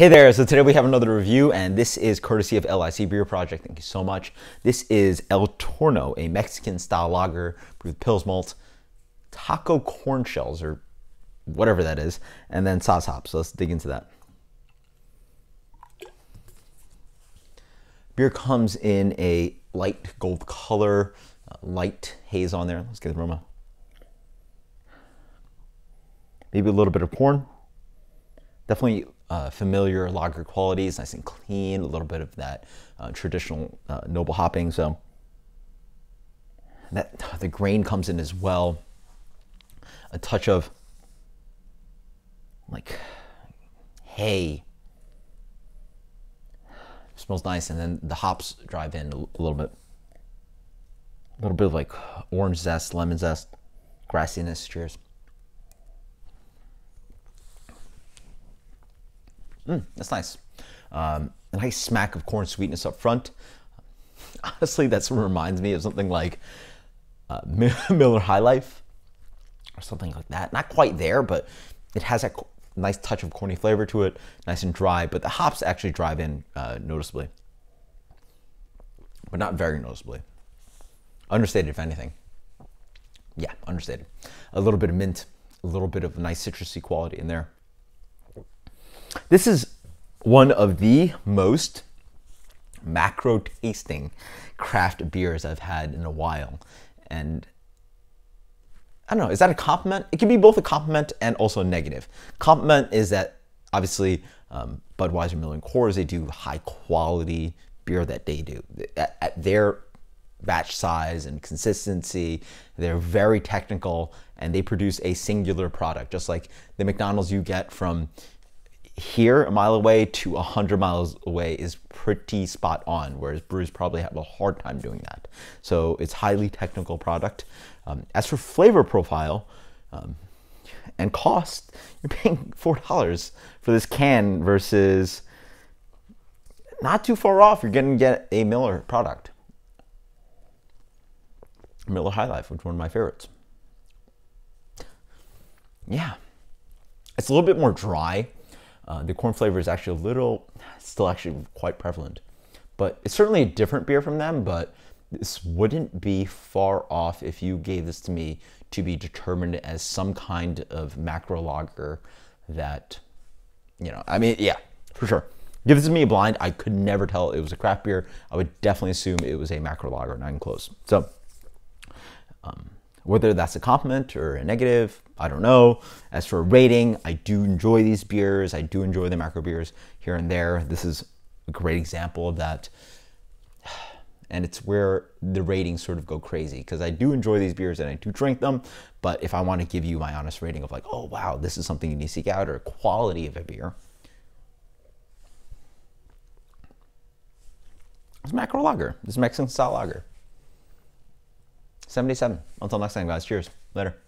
Hey there, so today we have another review, and this is courtesy of LIC Beer Project. Thank you so much. This is El Turno, a Mexican style lager brewed with Pils malt, taco corn shells, or whatever that is, and then Saaz hops. So let's dig into that. Beer comes in a light gold color, uh, light haze on there. Let's get the aroma. Maybe a little bit of corn. Definitely uh, familiar lager qualities, nice and clean, a little bit of that uh, traditional uh, noble hopping. So that the grain comes in as well. A touch of like hay. Smells nice, and then the hops drive in a little bit. A little bit of like orange zest, lemon zest, grassiness. Cheers. Mm, that's nice. Um, a nice smack of corn sweetness up front. Honestly, that reminds me of something like uh, Miller High Life or something like that. Not quite there, but it has that nice touch of corny flavor to it, nice and dry. But the hops actually drive in uh, noticeably, but not very noticeably. Understated, if anything. Yeah, understated. A little bit of mint, a little bit of nice citrusy quality in there. This is one of the most macro tasting craft beers I've had in a while. And I don't know, is that a compliment? It can be both a compliment and also a negative. Compliment is that obviously um, Budweiser, Miller, and Coors, they do high quality beer that they do. At, at their batch size and consistency, they're very technical and they produce a singular product, just like the McDonald's you get from here a mile away to 100 miles away is pretty spot on, whereas brews probably have a hard time doing that. So it's highly technical product. Um, as for flavor profile um, and cost, you're paying $4 for this can versus not too far off. You're going to get a Miller product. Miller High Life, which is one of my favorites. Yeah. It's a little bit more dry uh, the corn flavor is actually a little, still actually quite prevalent. But it's certainly a different beer from them, but this wouldn't be far off if you gave this to me to be determined as some kind of macro lager that, you know, I mean, yeah, for sure. Give this to me blind, I could never tell it was a craft beer. I would definitely assume it was a macro lager, not even close. So, um, whether that's a compliment or a negative, I don't know. As for rating, I do enjoy these beers. I do enjoy the macro beers here and there. This is a great example of that. And it's where the ratings sort of go crazy because I do enjoy these beers and I do drink them. But if I want to give you my honest rating of like, oh wow, this is something you need to seek out or quality of a beer, it's macro lager. Is Mexican style lager. 77. Until next time, guys. Cheers. Later.